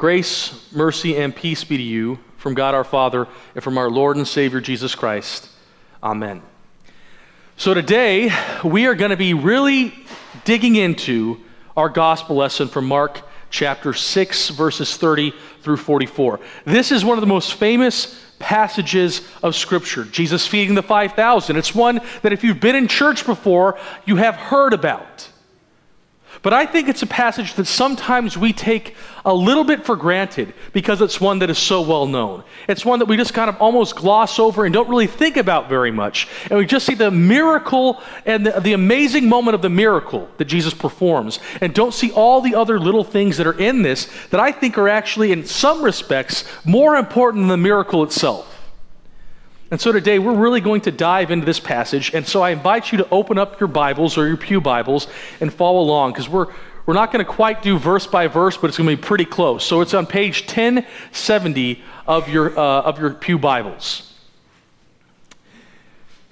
Grace, mercy, and peace be to you from God our Father and from our Lord and Savior Jesus Christ. Amen. So today, we are going to be really digging into our gospel lesson from Mark chapter 6, verses 30 through 44. This is one of the most famous passages of Scripture. Jesus feeding the 5,000. It's one that if you've been in church before, you have heard about. But I think it's a passage that sometimes we take a little bit for granted because it's one that is so well known. It's one that we just kind of almost gloss over and don't really think about very much. And we just see the miracle and the, the amazing moment of the miracle that Jesus performs and don't see all the other little things that are in this that I think are actually, in some respects, more important than the miracle itself. And so today we're really going to dive into this passage. And so I invite you to open up your Bibles or your Pew Bibles and follow along because we're, we're not going to quite do verse by verse, but it's going to be pretty close. So it's on page 1070 of your, uh, of your Pew Bibles.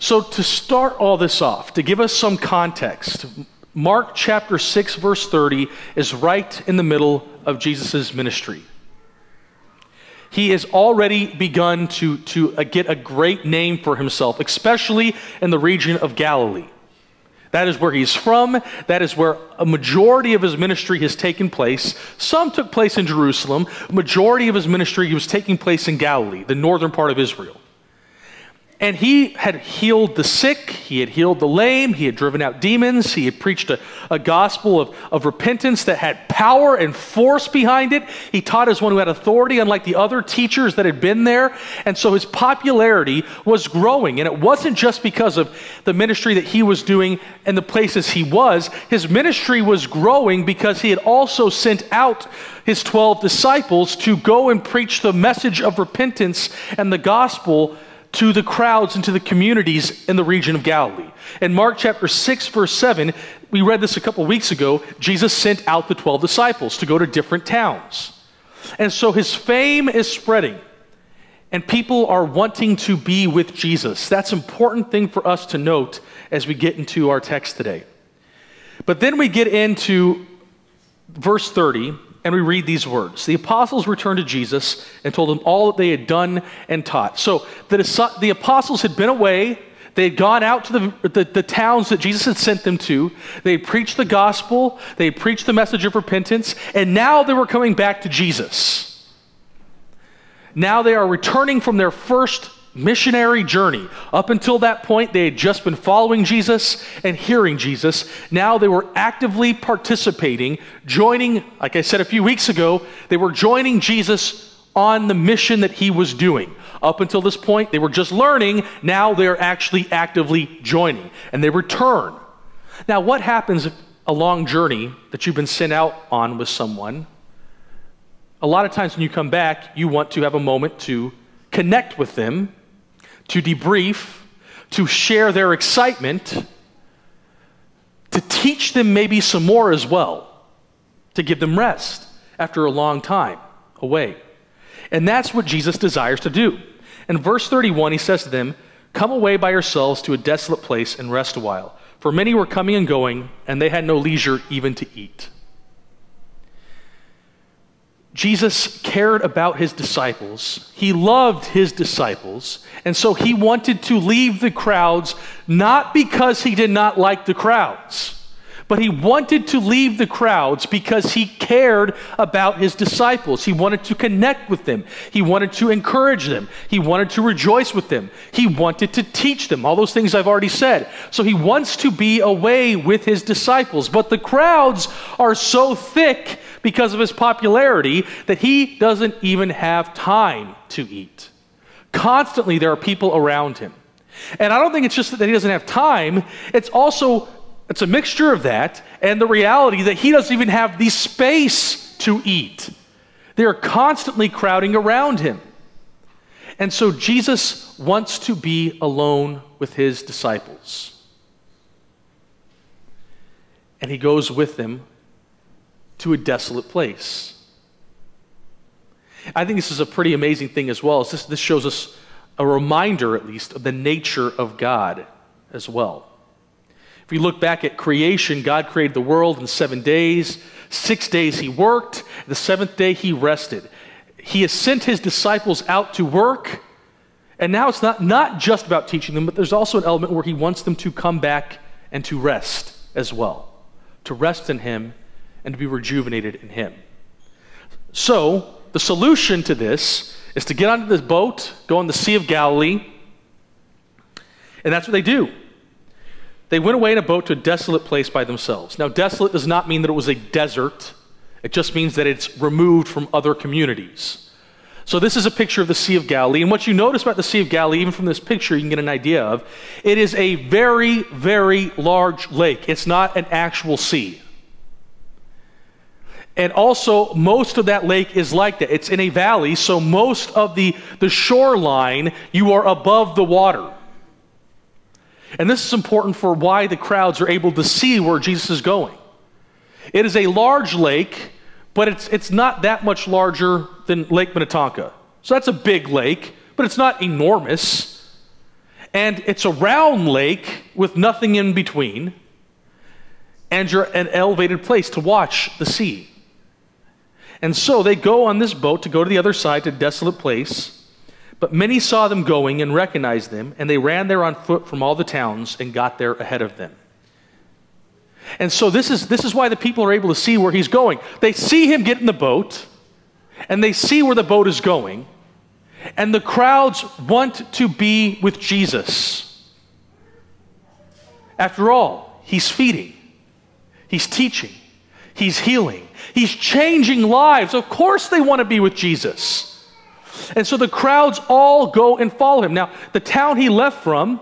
So to start all this off, to give us some context, Mark chapter 6, verse 30 is right in the middle of Jesus' ministry he has already begun to, to uh, get a great name for himself, especially in the region of Galilee. That is where he's from. That is where a majority of his ministry has taken place. Some took place in Jerusalem. Majority of his ministry was taking place in Galilee, the northern part of Israel. And he had healed the sick, he had healed the lame, he had driven out demons, he had preached a, a gospel of, of repentance that had power and force behind it. He taught as one who had authority, unlike the other teachers that had been there. And so his popularity was growing. And it wasn't just because of the ministry that he was doing and the places he was, his ministry was growing because he had also sent out his 12 disciples to go and preach the message of repentance and the gospel to the crowds and to the communities in the region of Galilee. In Mark chapter 6, verse 7, we read this a couple weeks ago. Jesus sent out the 12 disciples to go to different towns. And so his fame is spreading, and people are wanting to be with Jesus. That's an important thing for us to note as we get into our text today. But then we get into verse 30, and we read these words The apostles returned to Jesus and told him all that they had done and taught. So the, the apostles had been away. They had gone out to the, the, the, towns that Jesus had sent them to. They had preached the gospel. They had preached the message of repentance. And now they were coming back to Jesus. Now they are returning from their first missionary journey. Up until that point, they had just been following Jesus and hearing Jesus. Now they were actively participating, joining, like I said a few weeks ago, they were joining Jesus on the mission that he was doing. Up until this point, they were just learning. Now they're actually actively joining, and they return. Now, what happens if a long journey that you've been sent out on with someone? A lot of times when you come back, you want to have a moment to connect with them to debrief, to share their excitement, to teach them maybe some more as well, to give them rest after a long time away. And that's what Jesus desires to do. In verse 31, he says to them, Come away by yourselves to a desolate place and rest a while. For many were coming and going, and they had no leisure even to eat. Jesus cared about his disciples. He loved his disciples. And so he wanted to leave the crowds not because he did not like the crowds, but he wanted to leave the crowds because he cared about his disciples. He wanted to connect with them. He wanted to encourage them. He wanted to rejoice with them. He wanted to teach them. All those things I've already said. So he wants to be away with his disciples. But the crowds are so thick because of his popularity that he doesn't even have time to eat. Constantly, there are people around him. And I don't think it's just that he doesn't have time, it's also it's a mixture of that and the reality that he doesn't even have the space to eat. They are constantly crowding around him. And so Jesus wants to be alone with his disciples. And he goes with them to a desolate place. I think this is a pretty amazing thing as well. This, this shows us a reminder, at least, of the nature of God as well. If we look back at creation, God created the world in seven days. Six days he worked, the seventh day he rested. He has sent his disciples out to work, and now it's not, not just about teaching them, but there's also an element where he wants them to come back and to rest as well, to rest in him and to be rejuvenated in him. So, the solution to this is to get onto this boat, go on the Sea of Galilee, and that's what they do. They went away in a boat to a desolate place by themselves. Now, desolate does not mean that it was a desert, it just means that it's removed from other communities. So, this is a picture of the Sea of Galilee. And what you notice about the Sea of Galilee, even from this picture, you can get an idea of it is a very, very large lake. It's not an actual sea. And also, most of that lake is like that. It's in a valley, so most of the, the shoreline, you are above the water. And this is important for why the crowds are able to see where Jesus is going. It is a large lake, but it's, it's not that much larger than Lake Minnetonka. So that's a big lake, but it's not enormous. And it's a round lake with nothing in between. And you're an elevated place to watch the sea. And so they go on this boat to go to the other side, to a desolate place. But many saw them going and recognized them, and they ran there on foot from all the towns and got there ahead of them. And so this is, this is why the people are able to see where he's going. They see him get in the boat, and they see where the boat is going, and the crowds want to be with Jesus. After all, he's feeding, he's teaching, he's healing, he's changing lives. Of course, they want to be with Jesus. And so the crowds all go and follow him. Now, the town he left from,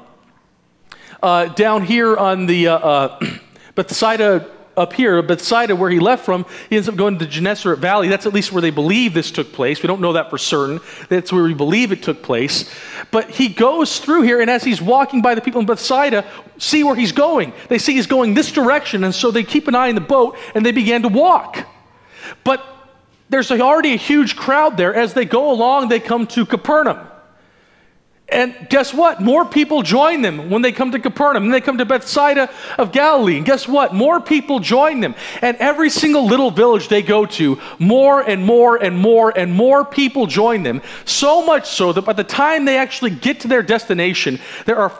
uh, down here on the uh, uh, Bethsaida, up here, Bethsaida, where he left from, he ends up going to the Gennesaret Valley. That's at least where they believe this took place. We don't know that for certain. That's where we believe it took place. But he goes through here, and as he's walking by the people in Bethsaida, see where he's going. They see he's going this direction, and so they keep an eye on the boat, and they begin to walk. But there's already a huge crowd there. As they go along, they come to Capernaum. And guess what? More people join them when they come to Capernaum. And they come to Bethsaida of Galilee. And guess what? More people join them. And every single little village they go to, more and more and more and more people join them. So much so that by the time they actually get to their destination, there are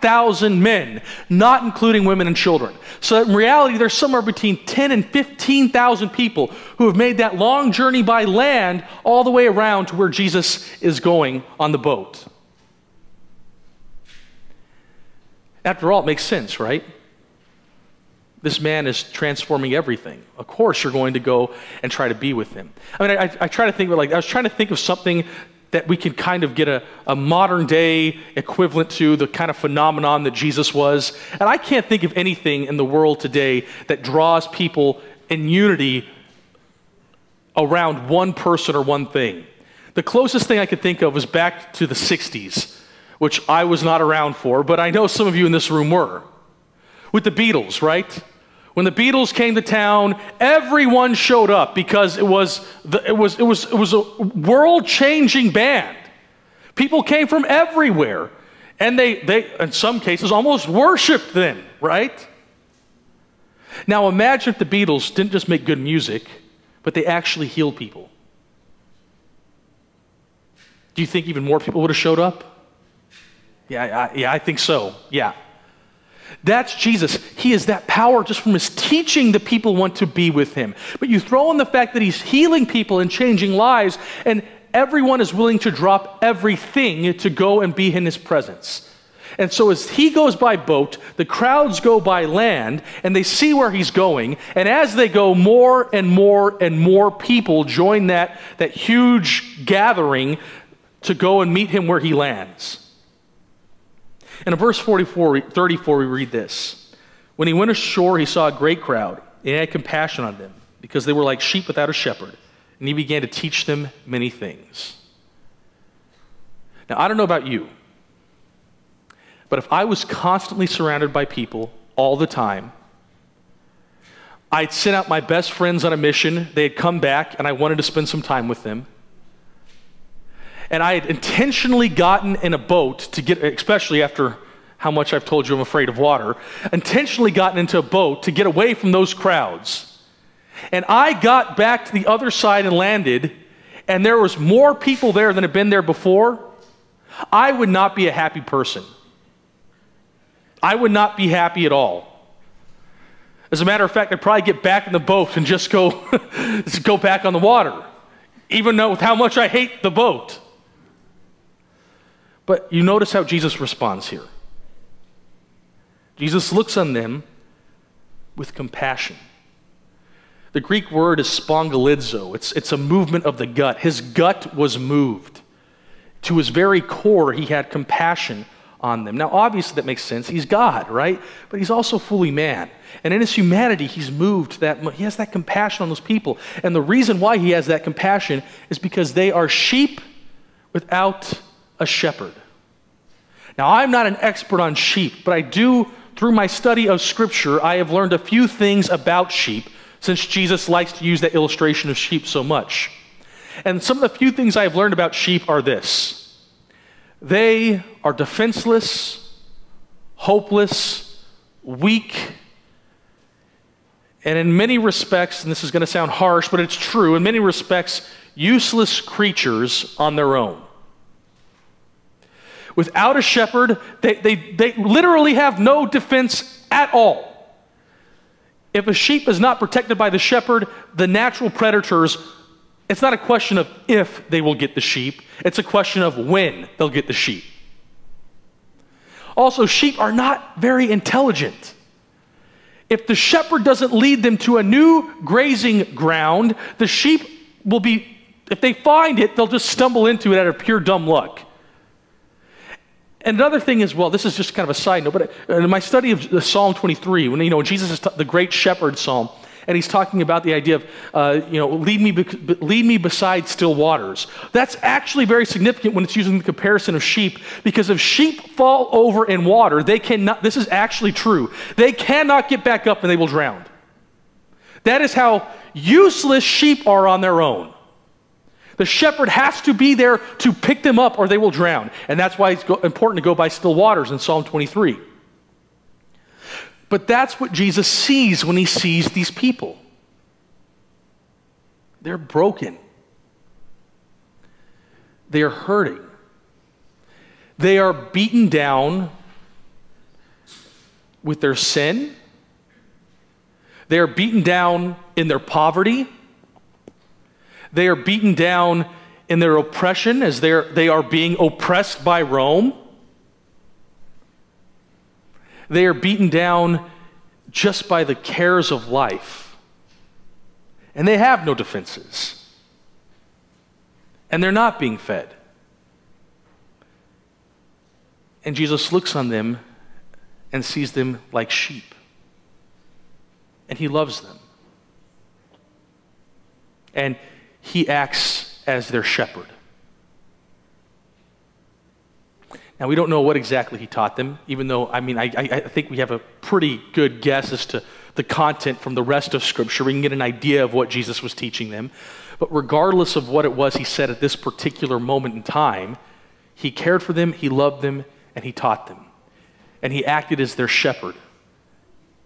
5,000 men, not including women and children. So in reality, there's somewhere between 10 and 15,000 people who have made that long journey by land all the way around to where Jesus is going on the boat. After all, it makes sense, right? This man is transforming everything. Of course, you're going to go and try to be with him. I mean, I, I try to think of like, I was trying to think of something that we can kind of get a, a modern day equivalent to the kind of phenomenon that Jesus was. And I can't think of anything in the world today that draws people in unity around one person or one thing. The closest thing I could think of was back to the 60s which I was not around for, but I know some of you in this room were. With the Beatles, right? When the Beatles came to town, everyone showed up because it was, the, it was, it was, it was a world changing band. People came from everywhere, and they, they, in some cases, almost worshiped them, right? Now imagine if the Beatles didn't just make good music, but they actually healed people. Do you think even more people would have showed up? Yeah, I, yeah, I think so. Yeah. That's Jesus. He is that power just from his teaching the people want to be with him. But you throw in the fact that he's healing people and changing lives, and everyone is willing to drop everything to go and be in his presence. And so as he goes by boat, the crowds go by land, and they see where he's going. And as they go, more and more and more people join that, that huge gathering to go and meet him where he lands. And in verse 44, 34, we read this When he went ashore, he saw a great crowd, and he had compassion on them, because they were like sheep without a shepherd. And he began to teach them many things. Now, I don't know about you, but if I was constantly surrounded by people all the time, I'd send out my best friends on a mission. They'd come back, and I wanted to spend some time with them and I had intentionally gotten in a boat to get, especially after how much I've told you I'm afraid of water, intentionally gotten into a boat to get away from those crowds. and I got back to the other side and landed, and there was more people there than had been there before, I would not be a happy person. I would not be happy at all. As a matter of fact, I'd probably get back in the boat and just go, just go back on the water, even though with how much I hate the boat. But you notice how Jesus responds here. Jesus looks on them with compassion. The Greek word is spongalizo. It's, it's a movement of the gut. His gut was moved. To his very core, he had compassion on them. Now, obviously, that makes sense. He's God, right? But he's also fully man. And in his humanity, he's moved that he has that compassion on those people. And the reason why he has that compassion is because they are sheep without a shepherd. Now, I'm not an expert on sheep, but I do, through my study of Scripture, I have learned a few things about sheep since Jesus likes to use that illustration of sheep so much. And some of the few things I've learned about sheep are this they are defenseless, hopeless, weak, and in many respects, and this is going to sound harsh, but it's true, in many respects, useless creatures on their own. Without a shepherd, they, they, they literally have no defense at all. If a sheep is not protected by the shepherd, the natural predators, it's not a question of if they will get the sheep, it's a question of when they'll get the sheep. Also, sheep are not very intelligent. If the shepherd doesn't lead them to a new grazing ground, the sheep will be, if they find it, they'll just stumble into it out of pure dumb luck. And another thing is, well, this is just kind of a side note, but in my study of Psalm 23, when, you know, Jesus is t- the great shepherd psalm, and he's talking about the idea of, uh, you know, lead me, be- lead me beside still waters. That's actually very significant when it's using the comparison of sheep, because if sheep fall over in water, they cannot, this is actually true, they cannot get back up and they will drown. That is how useless sheep are on their own. The shepherd has to be there to pick them up or they will drown. And that's why it's important to go by still waters in Psalm 23. But that's what Jesus sees when he sees these people. They're broken. They are hurting. They are beaten down with their sin. They are beaten down in their poverty. They are beaten down in their oppression as they're, they are being oppressed by Rome. They are beaten down just by the cares of life. And they have no defenses. And they're not being fed. And Jesus looks on them and sees them like sheep. And he loves them. And he acts as their shepherd. Now, we don't know what exactly he taught them, even though, I mean, I, I, think we have a pretty good guess as to the content from the rest of Scripture. We can get an idea of what Jesus was teaching them. But regardless of what it was he said at this particular moment in time, he cared for them, he loved them, and he taught them. And he acted as their shepherd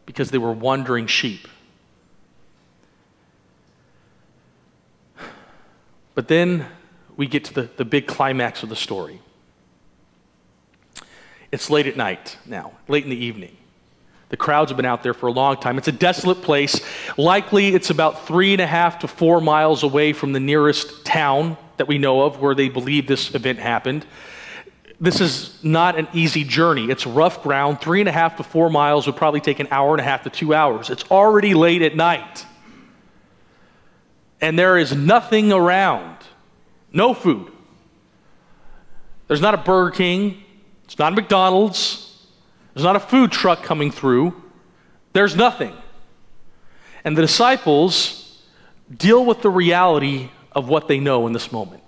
because they were wandering sheep. But then we get to the, the big climax of the story. It's late at night now, late in the evening. The crowds have been out there for a long time. It's a desolate place. Likely, it's about three and a half to four miles away from the nearest town that we know of where they believe this event happened. This is not an easy journey. It's rough ground. Three and a half to four miles would probably take an hour and a half to two hours. It's already late at night and there is nothing around. No food. There's not a Burger King. It's not a McDonald's. There's not a food truck coming through. There's nothing. And the disciples deal with the reality of what they know in this moment.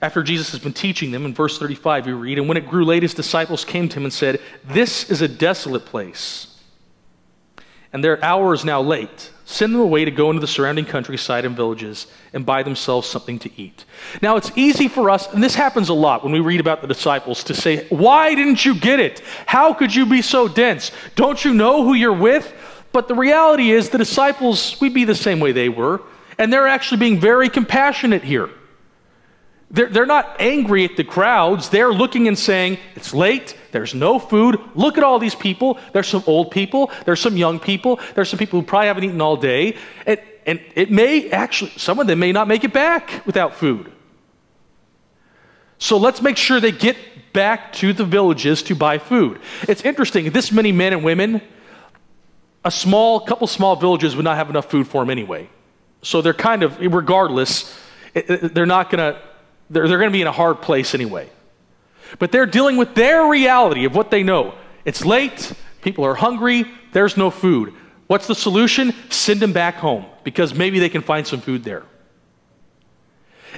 After Jesus has been teaching them, in verse 35, we read, And when it grew late, his disciples came to him and said, This is a desolate place, and their hour is now late. Send them away to go into the surrounding countryside and villages and buy themselves something to eat. Now, it's easy for us, and this happens a lot when we read about the disciples, to say, Why didn't you get it? How could you be so dense? Don't you know who you're with? But the reality is, the disciples, we'd be the same way they were, and they're actually being very compassionate here. They're, they're not angry at the crowds. They're looking and saying, It's late. There's no food. Look at all these people. There's some old people. There's some young people. There's some people who probably haven't eaten all day. And, and it may actually, some of them may not make it back without food. So let's make sure they get back to the villages to buy food. It's interesting, this many men and women, a small, couple small villages would not have enough food for them anyway. So they're kind of, regardless, they're not going to, they're, they're going to be in a hard place anyway. But they're dealing with their reality of what they know. It's late, people are hungry, there's no food. What's the solution? Send them back home because maybe they can find some food there.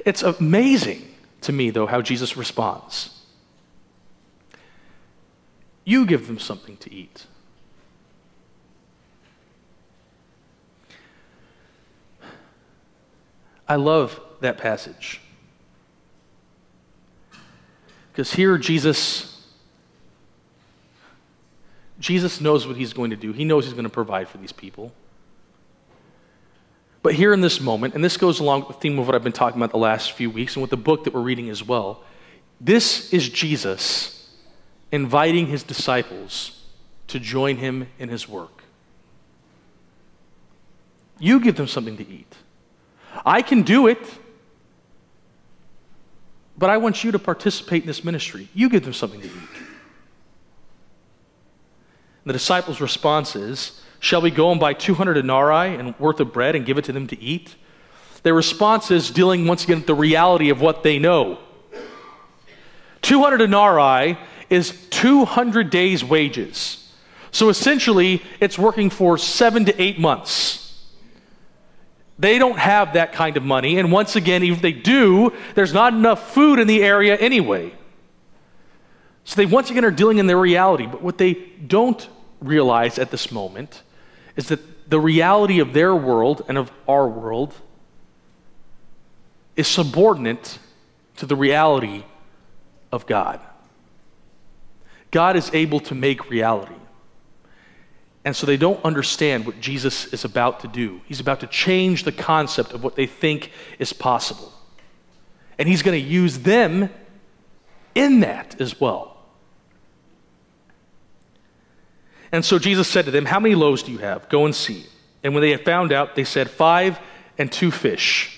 It's amazing to me, though, how Jesus responds. You give them something to eat. I love that passage. Because here Jesus Jesus knows what he's going to do. He knows he's going to provide for these people. But here in this moment, and this goes along with the theme of what I've been talking about the last few weeks and with the book that we're reading as well, this is Jesus inviting his disciples to join him in his work. You give them something to eat. I can do it, but I want you to participate in this ministry. You give them something to eat. The disciples' response is, Shall we go and buy 200 denarii and worth of bread and give it to them to eat? Their response is dealing once again with the reality of what they know. 200 denarii is 200 days' wages. So essentially, it's working for seven to eight months. They don't have that kind of money. And once again, if they do, there's not enough food in the area anyway. So they once again are dealing in their reality. But what they don't realize at this moment is that the reality of their world and of our world is subordinate to the reality of God. God is able to make reality. And so they don't understand what Jesus is about to do. He's about to change the concept of what they think is possible. And he's going to use them in that as well. And so Jesus said to them, How many loaves do you have? Go and see. And when they had found out, they said, Five and two fish.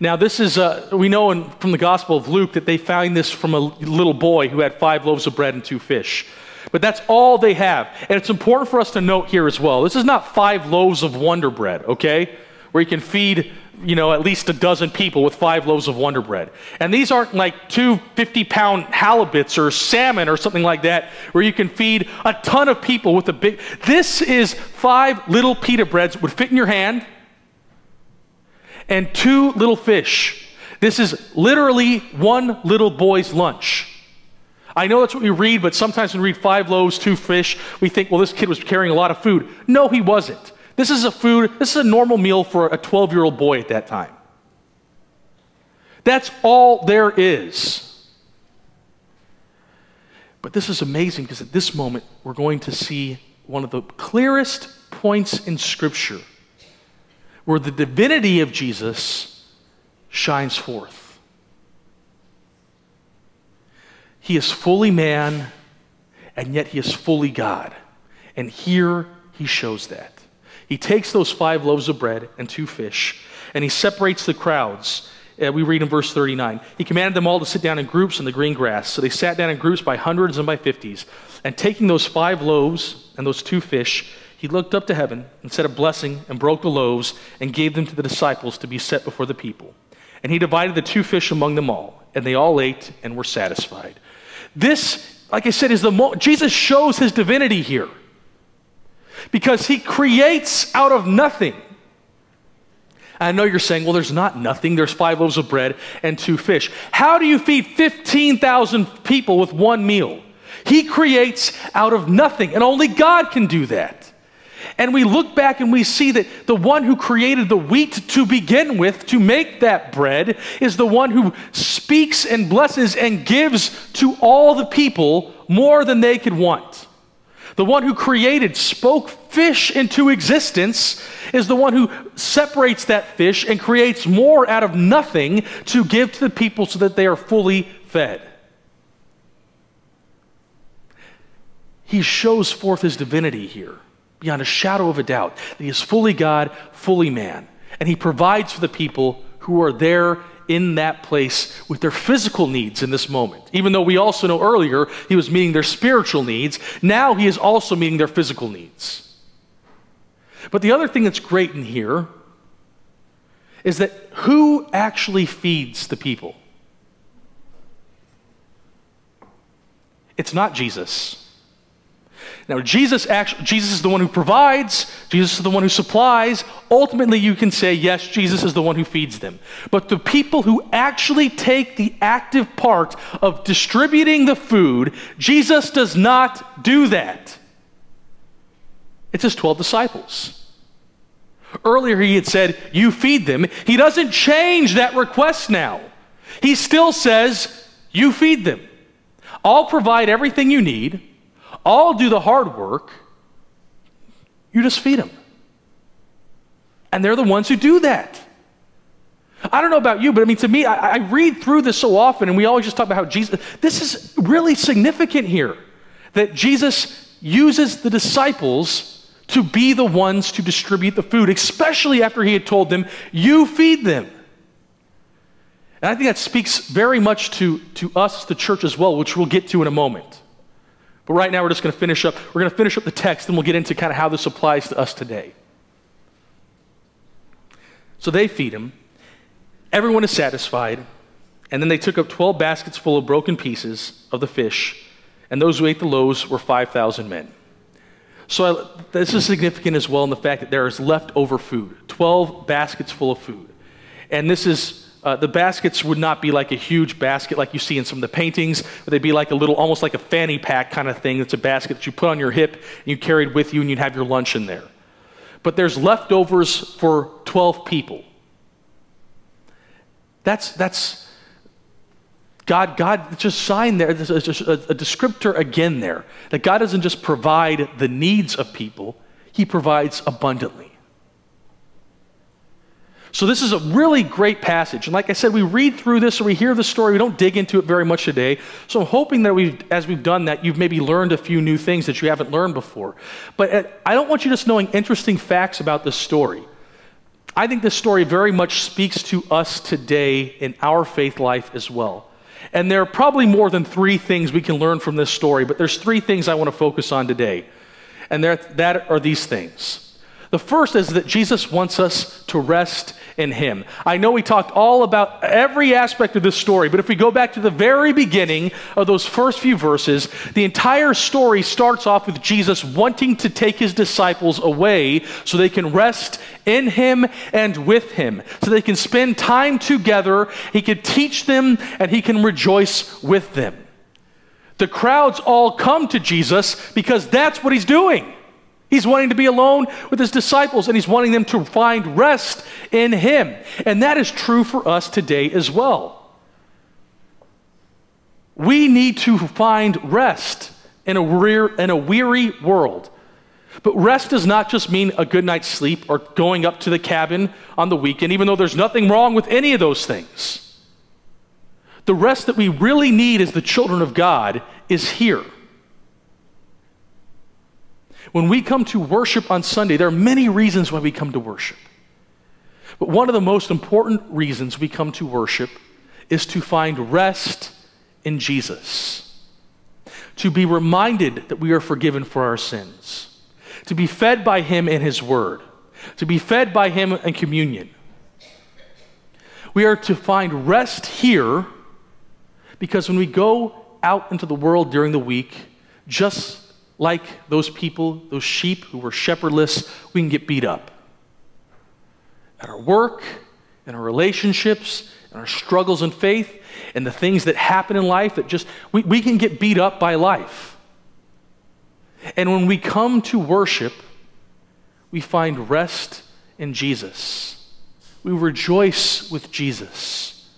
Now, this is, uh, we know in, from the Gospel of Luke that they found this from a little boy who had five loaves of bread and two fish. But that's all they have. And it's important for us to note here as well this is not five loaves of Wonder Bread, okay? Where you can feed you know, at least a dozen people with five loaves of Wonder Bread. And these aren't like two 50 pound halibuts or salmon or something like that where you can feed a ton of people with a big. This is five little pita breads would fit in your hand and two little fish. This is literally one little boy's lunch. I know that's what we read, but sometimes when we read five loaves, two fish, we think, well, this kid was carrying a lot of food. No, he wasn't. This is a food, this is a normal meal for a 12 year old boy at that time. That's all there is. But this is amazing because at this moment, we're going to see one of the clearest points in Scripture where the divinity of Jesus shines forth. He is fully man, and yet he is fully God. And here he shows that. He takes those five loaves of bread and two fish, and he separates the crowds. Uh, we read in verse 39. He commanded them all to sit down in groups in the green grass. So they sat down in groups by hundreds and by fifties. And taking those five loaves and those two fish, he looked up to heaven and said a blessing and broke the loaves and gave them to the disciples to be set before the people. And he divided the two fish among them all, and they all ate and were satisfied. This, like I said, is the mo- Jesus shows his divinity here because he creates out of nothing. I know you're saying, well, there's not nothing. There's five loaves of bread and two fish. How do you feed 15,000 people with one meal? He creates out of nothing, and only God can do that. And we look back and we see that the one who created the wheat to begin with, to make that bread, is the one who speaks and blesses and gives to all the people more than they could want. The one who created, spoke fish into existence, is the one who separates that fish and creates more out of nothing to give to the people so that they are fully fed. He shows forth his divinity here, beyond a shadow of a doubt, that he is fully God, fully man. And he provides for the people who are there in that place with their physical needs in this moment. Even though we also know earlier he was meeting their spiritual needs, now he is also meeting their physical needs. But the other thing that's great in here is that who actually feeds the people? It's not Jesus. Now, Jesus, actually, Jesus is the one who provides, Jesus is the one who supplies. Ultimately, you can say, yes, Jesus is the one who feeds them. But the people who actually take the active part of distributing the food, Jesus does not do that. It's his 12 disciples. Earlier, he had said, You feed them. He doesn't change that request now. He still says, You feed them. I'll provide everything you need. I'll do the hard work. You just feed them. And they're the ones who do that. I don't know about you, but I mean, to me, I, I, read through this so often, and we always just talk about how Jesus, this is really significant here that Jesus uses the disciples to be the ones to distribute the food, especially after he had told them, You feed them. And I think that speaks very much to, to us, the church, as well, which we'll get to in a moment. But right now, we're just going to finish up. We're going to finish up the text, and we'll get into kind of how this applies to us today. So they feed him. Everyone is satisfied. And then they took up 12 baskets full of broken pieces of the fish, and those who ate the loaves were 5,000 men. So I, this is significant as well in the fact that there is leftover food 12 baskets full of food. And this is uh, the baskets would not be like a huge basket like you see in some of the paintings, but they'd be like a little, almost like a fanny pack kind of thing. It's a basket that you put on your hip and you carried with you, and you'd have your lunch in there. But there's leftovers for 12 people. That's, that's God, God just signed there, there's a, a descriptor again there, that God doesn't just provide the needs of people, He provides abundantly. So, this is a really great passage. And like I said, we read through this or we hear the story. We don't dig into it very much today. So, I'm hoping that we've, as we've done that, you've maybe learned a few new things that you haven't learned before. But uh, I don't want you just knowing interesting facts about this story. I think this story very much speaks to us today in our faith life as well. And there are probably more than three things we can learn from this story, but there's three things I want to focus on today. And that are these things. The first is that Jesus wants us to rest in Him. I know we talked all about every aspect of this story, but if we go back to the very beginning of those first few verses, the entire story starts off with Jesus wanting to take His disciples away so they can rest in Him and with Him, so they can spend time together. He could teach them and He can rejoice with them. The crowds all come to Jesus because that's what He's doing. He's wanting to be alone with his disciples and he's wanting them to find rest in him. And that is true for us today as well. We need to find rest in a, weary, in a weary world. But rest does not just mean a good night's sleep or going up to the cabin on the weekend, even though there's nothing wrong with any of those things. The rest that we really need as the children of God is here. When we come to worship on Sunday, there are many reasons why we come to worship. But one of the most important reasons we come to worship is to find rest in Jesus, to be reminded that we are forgiven for our sins, to be fed by Him in His Word, to be fed by Him in communion. We are to find rest here because when we go out into the world during the week, just like those people, those sheep who were shepherdless, we can get beat up. At our work, in our relationships, in our struggles in faith, and the things that happen in life that just, we, we can get beat up by life. And when we come to worship, we find rest in Jesus. We rejoice with Jesus.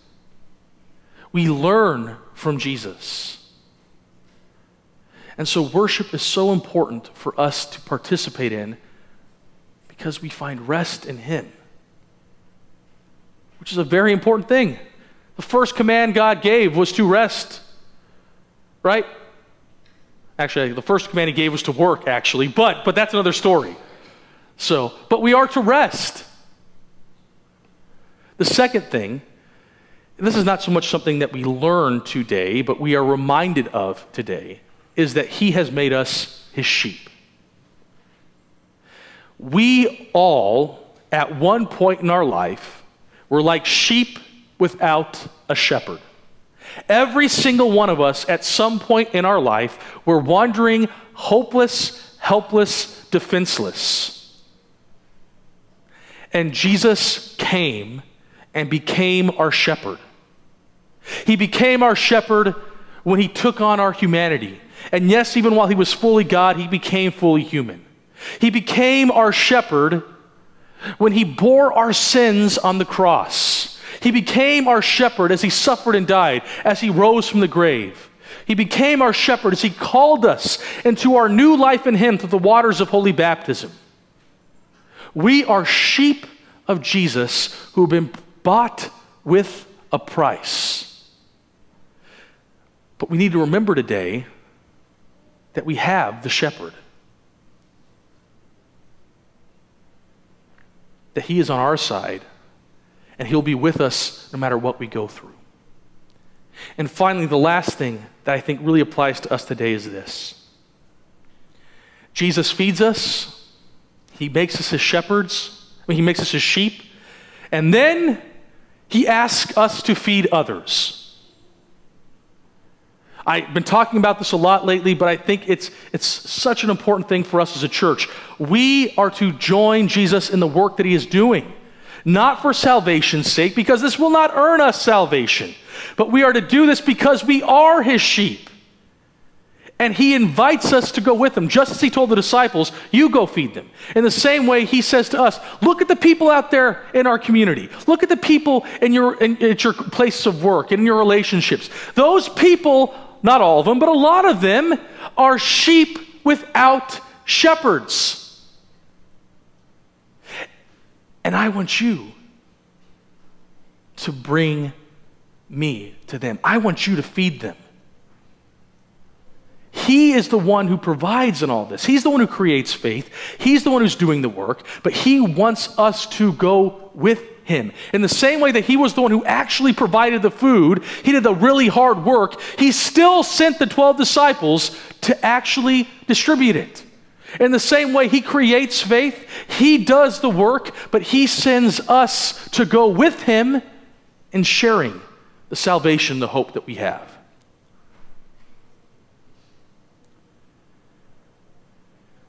We learn from Jesus. And so, worship is so important for us to participate in because we find rest in Him, which is a very important thing. The first command God gave was to rest, right? Actually, the first command He gave was to work, actually, but, but that's another story. So, but we are to rest. The second thing, this is not so much something that we learn today, but we are reminded of today, is that He has made us His sheep. We all, at one point in our life, were like sheep without a shepherd. Every single one of us, at some point in our life, were wandering, hopeless, helpless, defenseless. And Jesus came and became our shepherd. He became our shepherd when he took on our humanity. And yes, even while he was fully God, he became fully human. He became our shepherd when he bore our sins on the cross. He became our shepherd as he suffered and died, as he rose from the grave. He became our shepherd as he called us into our new life in him through the waters of holy baptism. We are sheep of Jesus who have been bought with a price. But we need to remember today that we have the shepherd. That he is on our side and he'll be with us no matter what we go through. And finally, the last thing that I think really applies to us today is this Jesus feeds us, he makes us his shepherds, I mean, he makes us his sheep, and then he asks us to feed others. I've been talking about this a lot lately, but I think it's, it's such an important thing for us as a church. We are to join Jesus in the work that he is doing, not for salvation's sake, because this will not earn us salvation, but we are to do this because we are his sheep. And he invites us to go with him, just as he told the disciples, you go feed them. In the same way, he says to us, look at the people out there in our community. Look at the people in your, in, at your place of work, in your relationships. Those people, not all of them, but a lot of them, are sheep without shepherds. And I want you to bring me to them. I want you to feed them. He is the one who provides in all this. He's the one who creates faith. He's the one who's doing the work, but He wants us to go with Him. In the same way that He was the one who actually provided the food, He did the really hard work, He still sent the 12 disciples to actually distribute it. In the same way He creates faith, He does the work, but He sends us to go with Him in sharing the salvation, the hope that we have.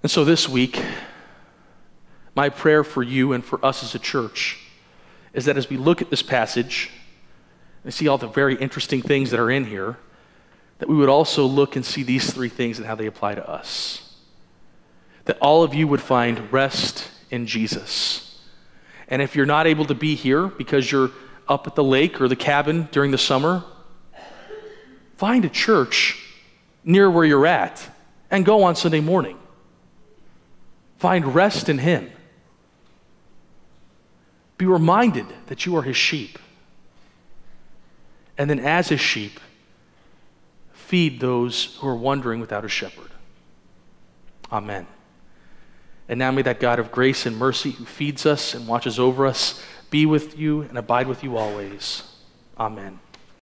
And so this week, my prayer for you and for us as a church is that as we look at this passage and see all the very interesting things that are in here, that we would also look and see these three things and how they apply to us. That all of you would find rest in Jesus. And if you're not able to be here because you're up at the lake or the cabin during the summer, find a church near where you're at and go on Sunday morning. Find rest in Him. Be reminded that you are His sheep. And then, as His sheep, feed those who are wandering without a shepherd. Amen. And now may that God of grace and mercy who feeds us and watches over us be with you and abide with you always. Amen.